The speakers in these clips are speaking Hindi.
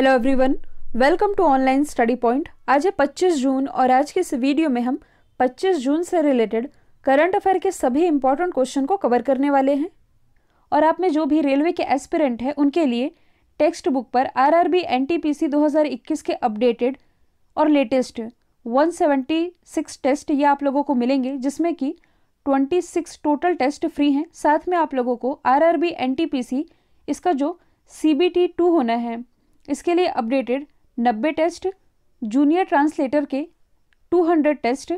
Hello everyone welcome to online study point आज है 25 जून और आज के इस वीडियो में हम 25 जून से रिलेटेड करंट अफेयर के सभी इंपॉर्टेंट क्वेश्चन को कवर करने वाले हैं। और आप में जो भी रेलवे के एस्पिरेंट हैं, उनके लिए टेक्स्ट बुक पर R R B N T P C दो हज़ार इक्कीस के अपडेटेड और लेटेस्ट 176 टेस्ट ये आप लोगों को मिलेंगे, जिसमें कि 26 टोटल टेस्ट फ्री हैं। साथ में आप लोगों को R R B N T P C इसका जो सी बी टी टू होना है। इसके लिए अपडेटेड नब्बे टेस्ट जूनियर ट्रांसलेटर के टू हंड्रेड टेस्ट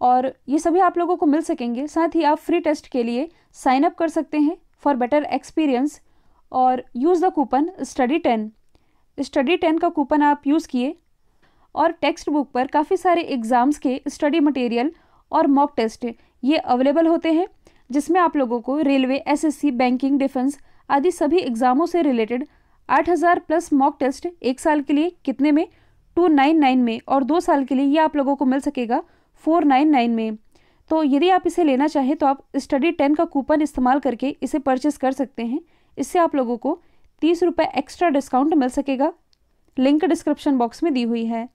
और ये सभी आप लोगों को मिल सकेंगे। साथ ही आप फ्री टेस्ट के लिए साइन अप कर सकते हैं फॉर बेटर एक्सपीरियंस और use the coupon study ten study ten का कूपन आप यूज़ किए और टेक्स्ट बुक पर काफ़ी सारे एग्ज़ाम्स के स्टडी मटेरियल और मॉक टेस्ट ये अवेलेबल होते हैं, जिसमें आप लोगों को रेलवे एसएससी बैंकिंग डिफेंस आदि सभी एग्ज़ामों से रिलेटेड आठ हज़ार प्लस मॉक टेस्ट एक साल के लिए कितने में? टू नाइन नाइन में और दो साल के लिए ये आप लोगों को मिल सकेगा फोर नाइन नाइन में। तो यदि आप इसे लेना चाहें तो आप स्टडी टेन का कूपन इस्तेमाल करके इसे परचेस कर सकते हैं। इससे आप लोगों को तीस रुपये एक्स्ट्रा डिस्काउंट मिल सकेगा। लिंक डिस्क्रिप्शन बॉक्स में दी हुई है।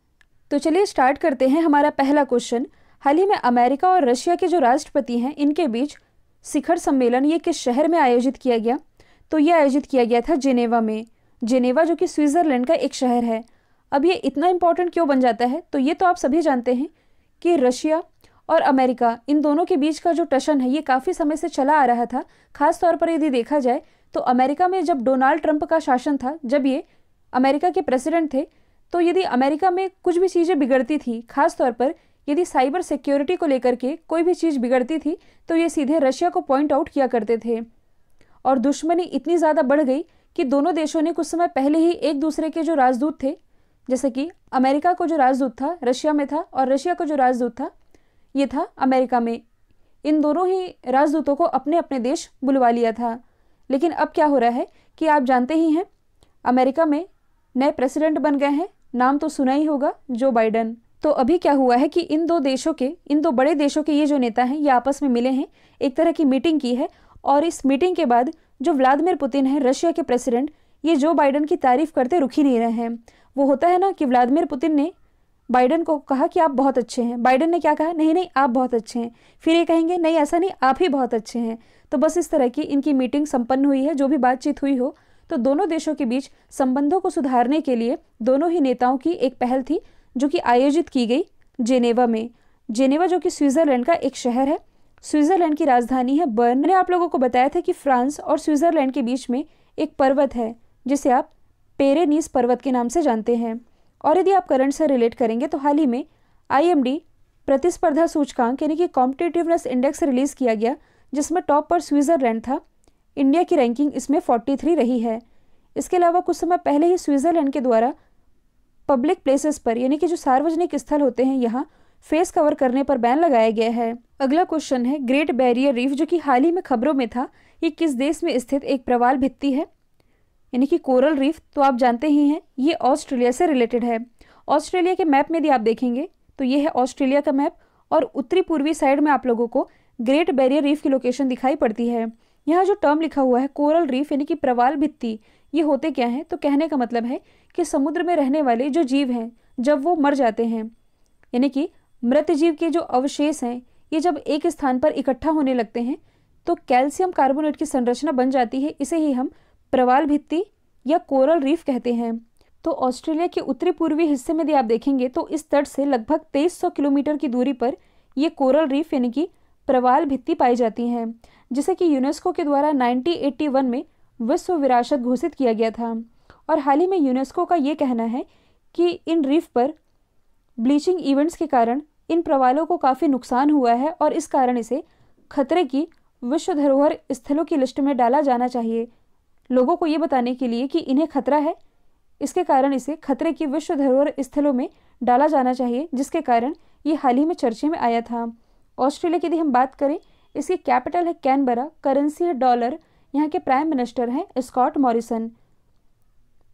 तो चलिए स्टार्ट करते हैं हमारा पहला क्वेश्चन। हाल ही में अमेरिका और रशिया के जो राष्ट्रपति हैं, इनके बीच शिखर सम्मेलन ये किस शहर में आयोजित किया गया? तो ये आयोजित किया गया था जेनेवा में। जेनेवा, जो कि स्विट्ज़रलैंड का एक शहर है। अब ये इतना इम्पोर्टेंट क्यों बन जाता है? तो ये तो आप सभी जानते हैं कि रशिया और अमेरिका, इन दोनों के बीच का जो टशन है, ये काफ़ी समय से चला आ रहा था। खास तौर पर यदि देखा जाए तो अमेरिका में जब डोनाल्ड ट्रंप का शासन था, जब ये अमेरिका के प्रेसिडेंट थे तो यदि अमेरिका में कुछ भी चीज़ें बिगड़ती थी, खास तौर पर यदि साइबर सिक्योरिटी को लेकर के कोई भी चीज़ बिगड़ती थी तो ये सीधे रशिया को पॉइंट आउट किया करते थे। और दुश्मनी इतनी ज़्यादा बढ़ गई कि दोनों देशों ने कुछ समय पहले ही एक दूसरे के जो राजदूत थे, जैसे कि अमेरिका को जो राजदूत था, रशिया में था, और रशिया को जो राजदूत था, ये था अमेरिका में। इन दोनों ही राजदूतों को अपने अपने देश बुलवा लिया था। लेकिन अब क्या हो रहा है कि आप जानते ही हैं, अमेरिका में नए प्रेसिडेंट बन गए हैं, नाम तो सुना ही होगा, जो बाइडन। तो अभी क्या हुआ है कि इन दो देशों के, इन दो बड़े देशों के ये जो नेता हैं, ये आपस में मिले हैं, एक तरह की मीटिंग की है, और इस मीटिंग के बाद जो व्लादिमिर पुतिन है, रशिया के प्रेसिडेंट, ये जो बाइडन की तारीफ़ करते रुक ही नहीं रहे हैं। वो होता है ना कि व्लादिमिर पुतिन ने बाइडन को कहा कि आप बहुत अच्छे हैं। बाइडन ने क्या कहा? नहीं नहीं, आप बहुत अच्छे हैं। फिर ये कहेंगे, नहीं, ऐसा नहीं, आप ही बहुत अच्छे हैं। तो बस इस तरह की इनकी मीटिंग संपन्न हुई है, जो भी बातचीत हुई हो। तो दोनों देशों के बीच संबंधों को सुधारने के लिए दोनों ही नेताओं की एक पहल थी, जो कि आयोजित की गई जेनेवा में। जेनेवा जो कि स्विट्ज़रलैंड का एक शहर है स्विट्ज़रलैंड की राजधानी है बर्न। मैंने आप लोगों को बताया था कि फ्रांस और स्विट्ज़रलैंड के बीच में एक पर्वत है, जिसे आप पेरेनीस पर्वत के नाम से जानते हैं। और यदि आप करंट से रिलेट करेंगे तो हाल ही में आईएमडी प्रतिस्पर्धा सूचकांक, यानी कि कॉम्पिटेटिवनेस इंडेक्स रिलीज़ किया गया, जिसमें टॉप पर स्विट्ज़रलैंड था। इंडिया की रैंकिंग इसमें 43 रही है। इसके अलावा कुछ समय पहले ही स्विट्ज़रलैंड के द्वारा पब्लिक प्लेसेस पर, यानी कि जो सार्वजनिक स्थल होते हैं, यहाँ फेस कवर करने पर बैन लगाया गया है। अगला क्वेश्चन है ग्रेट बैरियर रीफ जो कि हाल ही में खबरों में था, ये किस देश में स्थित एक प्रवाल भित्ति है? यानी कि कोरल रीफ तो आप जानते ही हैं, ये ऑस्ट्रेलिया से रिलेटेड है। ऑस्ट्रेलिया के मैप में यदि आप देखेंगे तो ये है ऑस्ट्रेलिया का मैप, और उत्तरी पूर्वी साइड में आप लोगों को ग्रेट बैरियर रीफ की लोकेशन दिखाई पड़ती है। यहाँ जो टर्म लिखा हुआ है, कोरल रीफ, यानी कि प्रवाल भित्ति, ये होते क्या हैं? तो कहने का मतलब है कि समुद्र में रहने वाले जो जीव हैं, जब वो मर जाते हैं, यानी कि मृत जीव के जो अवशेष हैं, ये जब एक स्थान पर इकट्ठा होने लगते हैं तो कैल्शियम कार्बोनेट की संरचना बन जाती है, इसे ही हम प्रवाल भित्ति या कोरल रीफ कहते हैं। तो ऑस्ट्रेलिया के उत्तरी पूर्वी हिस्से में यदि आप देखेंगे तो इस तट से लगभग 2300 किलोमीटर की दूरी पर ये कोरल रीफ यानी कि प्रवाल भित्ति पाई जाती हैं, जिसे कि यूनेस्को के द्वारा 1981 में विश्व विरासत घोषित किया गया था। और हाल ही में यूनेस्को का ये कहना है कि इन रीफ पर ब्लीचिंग इवेंट्स के कारण इन प्रवालों को काफ़ी नुकसान हुआ है और इस कारण इसे खतरे की विश्व धरोहर स्थलों की लिस्ट में डाला जाना चाहिए। लोगों को ये बताने के लिए कि इन्हें खतरा है। इसके कारण इसे खतरे की विश्व धरोहर स्थलों में डाला जाना चाहिए, जिसके कारण ये हाल ही में चर्चे में आया था। ऑस्ट्रेलिया की यदि हम बात करें, इसकी कैपिटल है कैनबरा, करेंसी है डॉलर, यहाँ के प्राइम मिनिस्टर हैं स्कॉट मॉरिसन।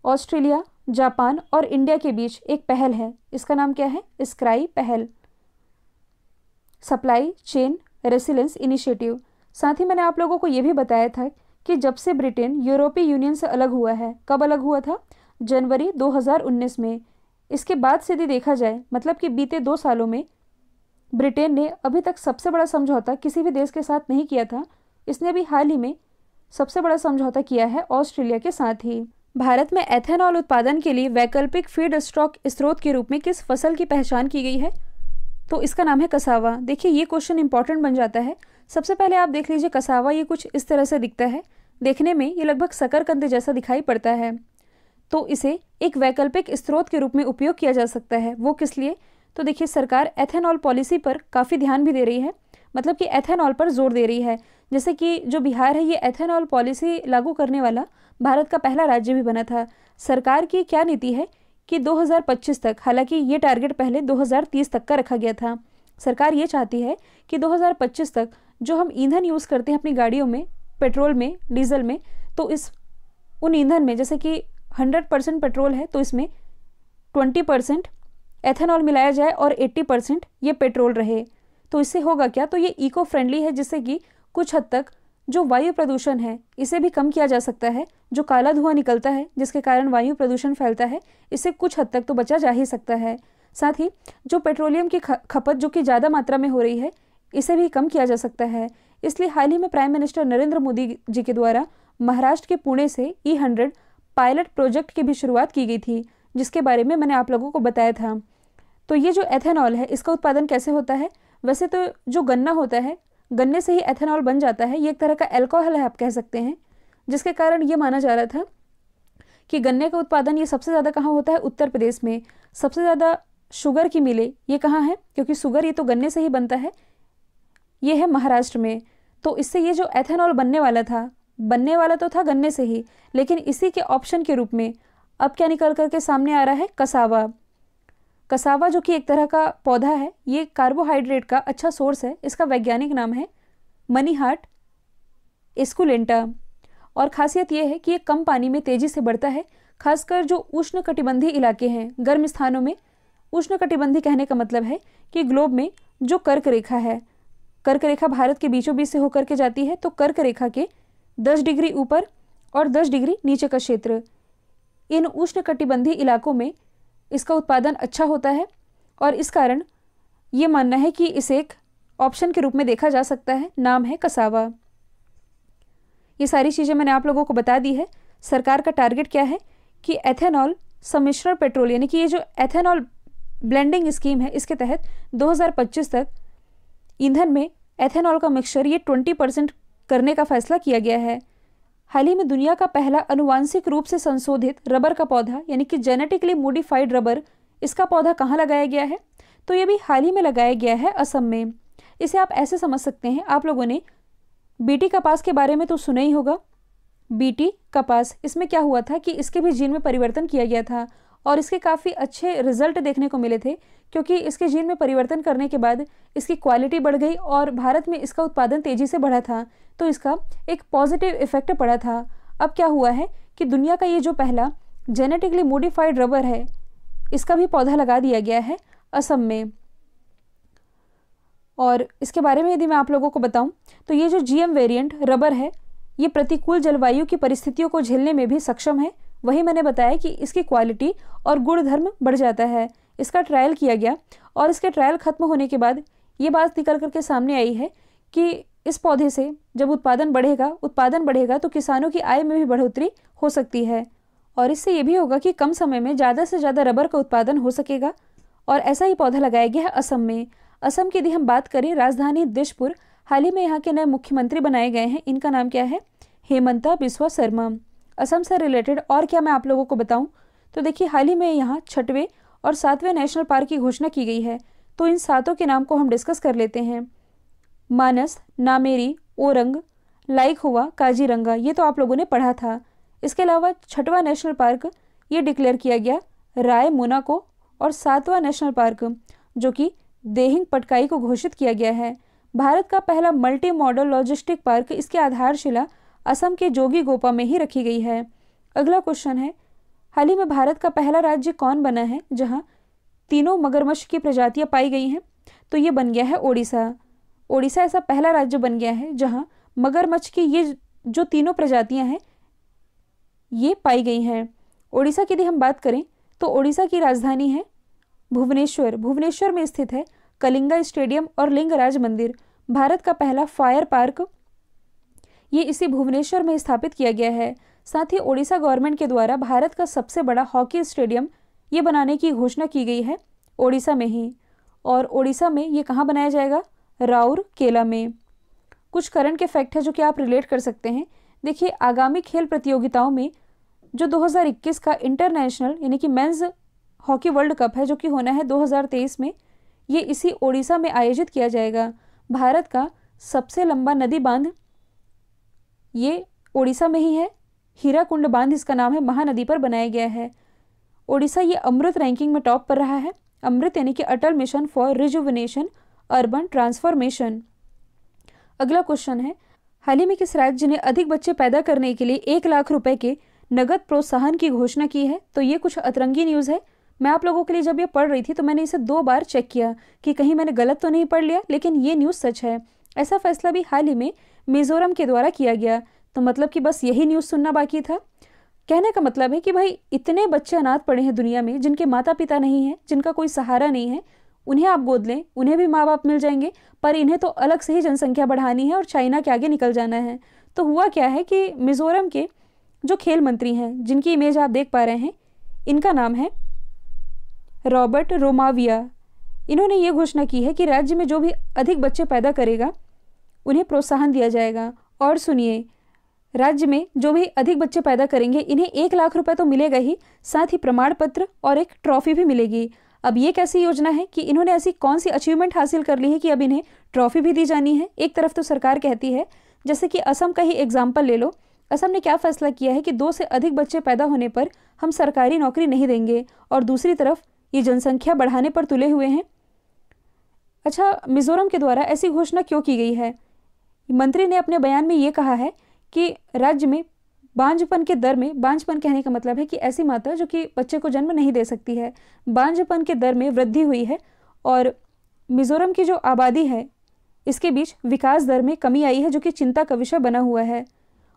ऑस्ट्रेलिया जापान और इंडिया के बीच एक पहल है। इसका नाम क्या है? स्क्राई पहल। Supply chain resilience initiative. साथ ही मैंने आप लोगों को यह भी बताया था कि जब से ब्रिटेन यूरोपीय यूनियन से अलग हुआ है, कब अलग हुआ था? जनवरी 2019 में। इसके बाद से यदि देखा जाए मतलब कि बीते दो सालों में, ब्रिटेन ने अभी तक सबसे बड़ा समझौता किसी भी देश के साथ नहीं किया था। इसने अभी हाल ही में सबसे बड़ा समझौता किया है ऑस्ट्रेलिया के साथ ही। भारत में एथेनॉल उत्पादन के लिए वैकल्पिक फ़ीड स्टॉक स्रोत के रूप में किस फ़सल की पहचान की गई है? तो इसका नाम है कसावा। देखिए, ये क्वेश्चन इंपॉर्टेंट बन जाता है। सबसे पहले आप देख लीजिए कसावा, ये कुछ इस तरह से दिखता है। देखने में ये लगभग शकरकंद जैसा दिखाई पड़ता है। तो इसे एक वैकल्पिक स्रोत के रूप में उपयोग किया जा सकता है। वो किस लिए? तो देखिए, सरकार एथेनॉल पॉलिसी पर काफ़ी ध्यान भी दे रही है। मतलब कि एथेनॉल पर ज़ोर दे रही है। जैसे कि जो बिहार है, ये एथेनॉल पॉलिसी लागू करने वाला भारत का पहला राज्य भी बना था। सरकार की क्या नीति है कि 2025 तक, हालाँकि ये टारगेट पहले 2030 तक का रखा गया था। सरकार ये चाहती है कि 2025 तक जो हम ईंधन यूज़ करते हैं अपनी गाड़ियों में, पेट्रोल में, डीजल में तो इस, उन ईंधन में, जैसे कि 100 परसेंट पेट्रोल है तो इसमें 20 परसेंट एथेनॉल मिलाया जाए और 80 परसेंट ये पेट्रोल रहे। तो इससे होगा क्या? तो ये इको फ्रेंडली है, जिससे कि कुछ हद तक जो वायु प्रदूषण है, इसे भी कम किया जा सकता है। जो काला धुआँ निकलता है, जिसके कारण वायु प्रदूषण फैलता है, इससे कुछ हद तक तो बचा जा ही सकता है। साथ ही, जो पेट्रोलियम की खपत जो कि ज़्यादा मात्रा में हो रही है, इसे भी कम किया जा सकता है। इसलिए हाल ही में प्राइम मिनिस्टर नरेंद्र मोदी जी के द्वारा महाराष्ट्र के पुणे से ई हंड्रेड पायलट प्रोजेक्ट की भी शुरुआत की गई थी, जिसके बारे में मैंने आप लोगों को बताया था। तो ये जो एथेनॉल है, इसका उत्पादन कैसे होता है? वैसे तो जो गन्ना होता है, गन्ने से ही एथेनॉल बन जाता है, ये एक तरह का एल्कोहल है आप कह सकते हैं, जिसके कारण ये माना जा रहा था कि गन्ने का उत्पादन ये सबसे ज़्यादा कहाँ होता है? उत्तर प्रदेश में। सबसे ज़्यादा शुगर की मिले, ये कहाँ है? क्योंकि शुगर ये तो गन्ने से ही बनता है। ये है महाराष्ट्र में। तो इससे ये जो एथेनॉल बनने वाला था, बनने वाला तो था गन्ने से ही, लेकिन इसी के ऑप्शन के रूप में अब क्या निकल करके सामने आ रहा है? कसावा। कसावा जो कि एक तरह का पौधा है, ये कार्बोहाइड्रेट का अच्छा सोर्स है। इसका वैज्ञानिक नाम है मनी हार्ट एस्कुलेंटा। और खासियत यह है कि ये कम पानी में तेज़ी से बढ़ता है, खासकर जो उष्ण कटिबंधी इलाके हैं। गर्म स्थानों में उष्ण कटिबंधी कहने का मतलब है कि ग्लोब में जो कर्क रेखा है कर्क रेखा भारत के बीचों बीच से होकर के जाती है तो कर्क रेखा के 10 डिग्री ऊपर और 10 डिग्री नीचे का क्षेत्र। इन उष्ण कटिबंधी इलाकों में इसका उत्पादन अच्छा होता है और इस कारण ये मानना है कि इसे एक ऑप्शन के रूप में देखा जा सकता है, नाम है कसावा। ये सारी चीज़ें मैंने आप लोगों को बता दी है। सरकार का टारगेट क्या है? कि एथेनॉल सम्मिश्रण पेट्रोल यानी कि ये जो एथेनॉल ब्लेंडिंग स्कीम है, इसके तहत 2025 तक ईंधन में एथेनॉल का मिक्सचर ये 20 परसेंट करने का फैसला किया गया है। हाल ही में दुनिया का पहला अनुवांशिक रूप से संशोधित रबर का पौधा, यानी कि जेनेटिकली मोडिफाइड रबर इसका पौधा कहाँ लगाया गया है? तो ये भी हाल ही में लगाया गया है असम में। इसे आप ऐसे समझ सकते हैं। आप लोगों ने बीटी कपास के बारे में तो सुना ही होगा। बीटी कपास, इसमें क्या हुआ था कि इसके भी जीन में परिवर्तन किया गया था। और इसके काफ़ी अच्छे रिज़ल्ट देखने को मिले थे, क्योंकि इसके जीन में परिवर्तन करने के बाद इसकी क्वालिटी बढ़ गई और भारत में इसका उत्पादन तेज़ी से बढ़ा था तो इसका एक पॉजिटिव इफ़ेक्ट पड़ा था। अब क्या हुआ है कि दुनिया का ये जो पहला जेनेटिकली मोडिफाइड रबर है, इसका भी पौधा लगा दिया गया है असम में। और इसके बारे में यदि मैं आप लोगों को बताऊँ तो ये जो जीएम वेरिएंट रबर है, ये प्रतिकूल जलवायु की परिस्थितियों को झेलने में भी सक्षम है वही मैंने बताया कि इसकी क्वालिटी और गुणधर्म बढ़ जाता है। इसका ट्रायल किया गया और इसके ट्रायल खत्म होने के बाद ये बात निकल करके सामने आई है कि इस पौधे से जब उत्पादन बढ़ेगा उत्पादन बढ़ेगा तो किसानों की आय में भी बढ़ोतरी हो सकती है। और इससे ये भी होगा कि कम समय में ज़्यादा से ज़्यादा रबर का उत्पादन हो सकेगा और ऐसा ही पौधा लगाया गया है असम में। असम की यदि हम बात करें, राजधानी दिशपुर हाल ही में यहाँ के नए मुख्यमंत्री बनाए गए हैं। इनका नाम क्या है? हेमंता बिस्वा शर्मा। असम से रिलेटेड और क्या मैं आप लोगों को बताऊँ? तो देखिए, हाल ही में यहाँ छठवें और सातवें नेशनल पार्क की घोषणा की गई है तो इन सातों के नाम को हम डिस्कस कर लेते हैं। मानस, नामेरी, ओरंग, लाइक हुआ, काजीरंगा, ये तो आप लोगों ने पढ़ा था। इसके अलावा छठवां नेशनल पार्क ये डिक्लेयर किया गया, राय मोना को और सातवां नेशनल पार्क, जो कि देहिंग पटकाई को घोषित किया गया है। भारत का पहला मल्टी मॉडल लॉजिस्टिक पार्क इसकी आधारशिला असम के जोगी गोपा में ही रखी गई है। अगला क्वेश्चन है, हाल ही में भारत का पहला राज्य कौन बना है, जहाँ तीनों मगरमच्छ की प्रजातियाँ पाई गई हैं? तो ये बन गया है ओडिशा। ओडिशा ऐसा पहला राज्य बन गया है, जहाँ मगरमच्छ की ये जो तीनों प्रजातियाँ हैं, ये पाई गई हैं। ओडिशा की यदि हम बात करें तो ओडिशा की राजधानी है भुवनेश्वर। भुवनेश्वर में स्थित है कलिंगा स्टेडियम और लिंगराज मंदिर। भारत का पहला फायर पार्क ये इसी भुवनेश्वर में स्थापित किया गया है। साथ ही ओडिशा गवर्नमेंट के द्वारा भारत का सबसे बड़ा हॉकी स्टेडियम ये बनाने की घोषणा की गई है ओडिशा में ही। और ओडिशा में ये कहाँ बनाया जाएगा? राउर केला में। कुछ करंट के फैक्ट है जो कि आप रिलेट कर सकते हैं। देखिए, आगामी खेल प्रतियोगिताओं में जो 2021 का इंटरनेशनल यानी कि मेंस हॉकी वर्ल्ड कप है, जो कि होना है 2023 में, ये इसी ओडिशा में आयोजित किया जाएगा। भारत का सबसे लंबा नदी बाँध ये ओडिशा में ही है। हीराकुंड बाँध इसका नाम है, महानदी पर बनाया गया है। ओडिशा ये अमृत रैंकिंग में टॉप पर रहा है। अमृत यानी कि Atal mission for rejuvenation urban transformation अगला क्वेश्चन है, हाल ही में किस राज्य ने अधिक बच्चे पैदा करने के लिए एक लाख रुपए के नगद प्रोत्साहन की घोषणा की है? तो ये कुछ अतरंगी न्यूज़ है। मैं आप लोगों के लिए जब ये पढ़ रही थी तो मैंने इसे दो बार चेक किया कि कहीं मैंने गलत तो नहीं पढ़ लिया, लेकिन ये न्यूज़ सच है। ऐसा फैसला भी हाल ही में मिजोरम के द्वारा किया गया। तो मतलब कि बस यही न्यूज़ सुनना बाकी था। कहने का मतलब है कि भाई, इतने बच्चे अनाथ पड़े हैं दुनिया में, जिनके माता पिता नहीं हैं, जिनका कोई सहारा नहीं है, उन्हें आप गोद लें, उन्हें भी माँ बाप मिल जाएँगे, पर इन्हें तो अलग से ही जनसंख्या बढ़ानी है और चाइना के आगे निकल जाना है। तो हुआ क्या है कि मिज़ोरम के जो खेल मंत्री हैं, जिनकी इमेज आप देख पा रहे हैं, इनका नाम है रॉबर्ट रोमाविया। इन्होंने ये घोषणा की है कि राज्य में जो भी अधिक बच्चे पैदा करेगा उन्हें प्रोत्साहन दिया जाएगा। और सुनिए, राज्य में जो भी अधिक बच्चे पैदा करेंगे, इन्हें एक लाख रुपए तो मिलेगा ही, साथ ही प्रमाण पत्र और एक ट्रॉफी भी मिलेगी। अब ये कैसी योजना है कि इन्होंने ऐसी कौन सी अचीवमेंट हासिल कर ली है कि अब इन्हें ट्रॉफी भी दी जानी है? एक तरफ़ तो सरकार कहती है, जैसे कि असम का ही एग्ज़ाम्पल ले लो। असम ने क्या फैसला किया है कि दो से अधिक बच्चे पैदा होने पर हम सरकारी नौकरी नहीं देंगे, और दूसरी तरफ़ ये जनसंख्या बढ़ाने पर तुले हुए हैं? अच्छा मिजोरम के द्वारा ऐसी घोषणा क्यों की गई है? मंत्री ने अपने बयान में ये कहा है कि राज्य में बांझपन के दर में, बांझपन कहने का मतलब है कि ऐसी माता जो कि बच्चे को जन्म नहीं दे सकती है, बांझपन के दर में वृद्धि हुई है और मिजोरम की जो आबादी है, इसके बीच विकास दर में कमी आई है जो कि चिंता का विषय बना हुआ है।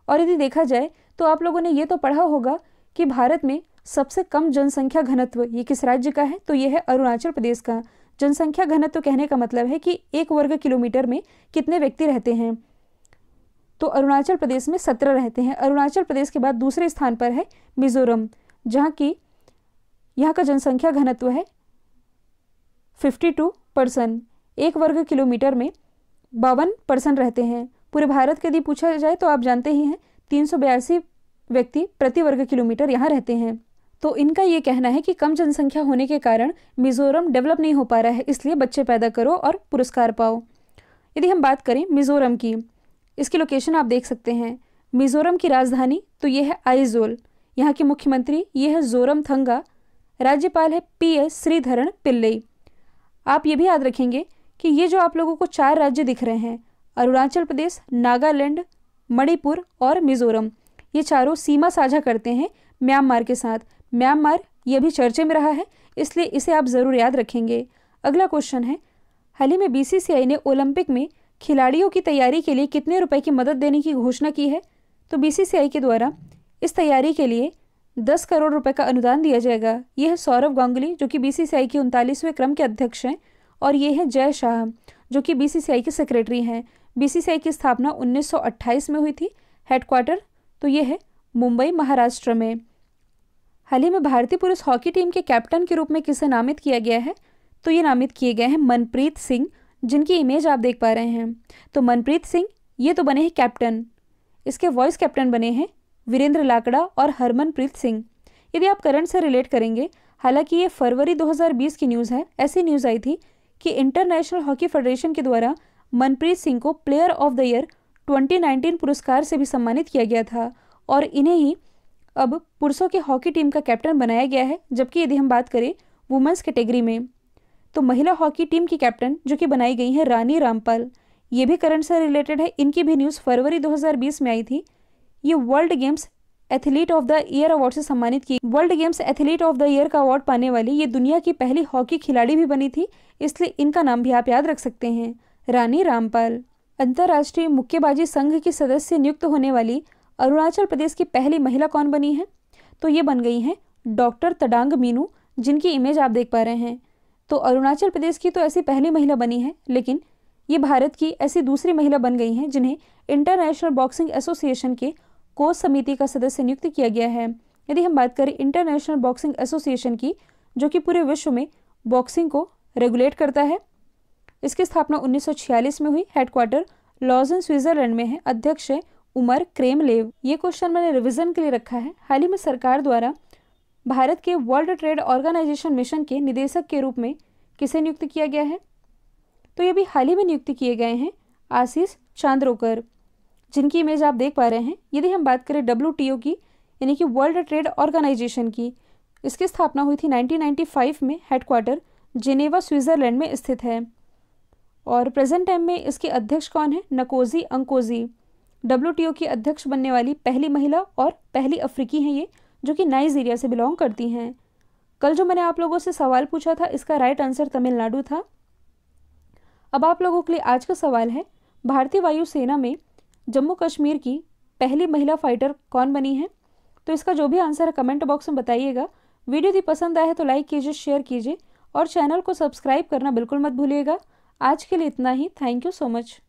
और यदि देखा जाए तो आप लोगों ने ये तो पढ़ा होगा कि भारत में सबसे कम जनसंख्या घनत्व ये किस राज्य का है? तो ये है अरुणाचल प्रदेश का। जनसंख्या घनत्व कहने का मतलब है कि एक वर्ग किलोमीटर में कितने व्यक्ति रहते हैं? तो अरुणाचल प्रदेश में सत्रह रहते हैं। अरुणाचल प्रदेश के बाद दूसरे स्थान पर है मिजोरम, जहाँ की यहाँ का जनसंख्या घनत्व है फिफ्टी टू परसेंट एक वर्ग किलोमीटर में बावन परसेंट रहते हैं। पूरे भारत के यदि पूछा जाए तो आप जानते ही हैं, तीन सौ बयासी व्यक्ति प्रति वर्ग किलोमीटर यहाँ रहते हैं। तो इनका ये कहना है कि कम जनसंख्या होने के कारण मिजोरम डेवलप नहीं हो पा रहा है, इसलिए बच्चे पैदा करो और पुरस्कार पाओ। यदि हम बात करें मिजोरम की, इसकी लोकेशन आप देख सकते हैं। मिजोरम की राजधानी तो ये है आइजोल, यहाँ के मुख्यमंत्री ये है जोरम थंगा, राज्यपाल है पी एस श्रीधरण पिल्लई। आप ये भी याद रखेंगे कि ये जो आप लोगों को चार राज्य दिख रहे हैं, अरुणाचल प्रदेश, नागालैंड, मणिपुर और मिजोरम, ये चारों सीमा साझा करते हैं म्यांमार के साथ। म्यांमार ये भी चर्चे में रहा है, इसलिए इसे आप ज़रूर याद रखेंगे। अगला क्वेश्चन है, हाल ही में बीसीसीआई ने ओलंपिक में खिलाड़ियों की तैयारी के लिए कितने रुपए की मदद देने की घोषणा की है? तो बीसीसीआई के द्वारा इस तैयारी के लिए दस करोड़ रुपए का अनुदान दिया जाएगा। यह है सौरभ गांगुली, जो कि बीसीसीआई के उनतालीसवें क्रम के अध्यक्ष हैं, और ये है जय शाह, जो कि बीसीसीआई के सेक्रेटरी हैं। बीसीसीआई की स्थापना 1928 में हुई थी हेडक्वार्टर तो ये है मुंबई, महाराष्ट्र में। हाल ही में भारतीय पुरुष हॉकी टीम के कैप्टन के रूप में किसे नामित किया गया है? तो ये नामित किए गए हैं मनप्रीत सिंह, जिनकी इमेज आप देख पा रहे हैं। तो मनप्रीत सिंह, ये तो बने हैं कैप्टन इसके वॉइस कैप्टन बने हैं वीरेंद्र लाकड़ा और हरमनप्रीत सिंह। यदि आप करंट से रिलेट करेंगे, हालाँकि ये फरवरी 2020 की न्यूज़ है। ऐसी न्यूज़ आई थी कि इंटरनेशनल हॉकी फेडरेशन के द्वारा मनप्रीत सिंह को प्लेयर ऑफ़ द ईयर 2019 पुरस्कार से भी सम्मानित किया गया था और इन्हें ही अब पुरुषों की हॉकी टीम का कैप्टन बनाया गया है, जबकि यदि हम बात करें वुमेंस कैटेगरी में तो महिला हॉकी टीम की कैप्टन जो कि बनाई गई है रानी रामपाल, ये भी करंट से रिलेटेड है, इनकी भी न्यूज़ फरवरी 2020 में आई थी। ये world games athlete of the year award से सम्मानित की world games athlete of the year का अवार्ड पाने वाली ये दुनिया की पहली हॉकी खिलाड़ी भी बनी थी, इसलिए इनका नाम भी आप याद रख सकते हैं। रानी रामपाल, अंतर्राष्ट्रीय मुक्केबाजी संघ की सदस्य नियुक्त होने वाली अरुणाचल प्रदेश की पहली महिला कौन बनी है? तो ये बन गई हैं डॉक्टर तडांग मीनू, जिनकी इमेज आप देख पा रहे हैं। तो अरुणाचल प्रदेश की तो ऐसी पहली महिला बनी है, लेकिन ये भारत की ऐसी दूसरी महिला बन गई हैं जिन्हें इंटरनेशनल बॉक्सिंग एसोसिएशन के कोच समिति का सदस्य नियुक्त किया गया है। यदि हम बात करें इंटरनेशनल बॉक्सिंग एसोसिएशन की, जो कि पूरे विश्व में बॉक्सिंग को रेगुलेट करता है, इसकी स्थापना 1946 में हुई। हेडक्वार्टर लॉजन स्विट्जरलैंड में है। अध्यक्ष है उमर क्रेमलेव ये क्वेश्चन मैंने रिविजन के लिए रखा है। हाल ही में सरकार द्वारा भारत के वर्ल्ड ट्रेड ऑर्गेनाइजेशन मिशन के निदेशक के रूप में किसे नियुक्त किया गया है? तो ये भी हाल ही में नियुक्त किए गए हैं आशीष चांद्रोकर, जिनकी इमेज आप देख पा रहे हैं। यदि हम बात करें डब्ल्यू की, यानी कि वर्ल्ड ट्रेड ऑर्गेनाइजेशन की, इसकी स्थापना हुई थी 1995 में हेडक्वार्टर जेनेवा स्विट्ज़रलैंड में स्थित है। और प्रेजेंट टाइम में इसके अध्यक्ष कौन है? नकोजी अंकोजी डब्ल्यूटीओ की अध्यक्ष बनने वाली पहली महिला और पहली अफ्रीकी हैं ये, जो कि नाइजीरिया से बिलोंग करती हैं। कल जो मैंने आप लोगों से सवाल पूछा था, इसका राइट आंसर तमिलनाडु था। अब आप लोगों के लिए आज का सवाल है, भारतीय वायुसेना में जम्मू कश्मीर की पहली महिला फाइटर कौन बनी है? तो इसका जो भी आंसर है कमेंट बॉक्स में बताइएगा। वीडियो यदि पसंद आए तो लाइक कीजिए शेयर कीजिए और चैनल को सब्सक्राइब करना बिल्कुल मत भूलिएगा। आज के लिए इतना ही। Thank you so much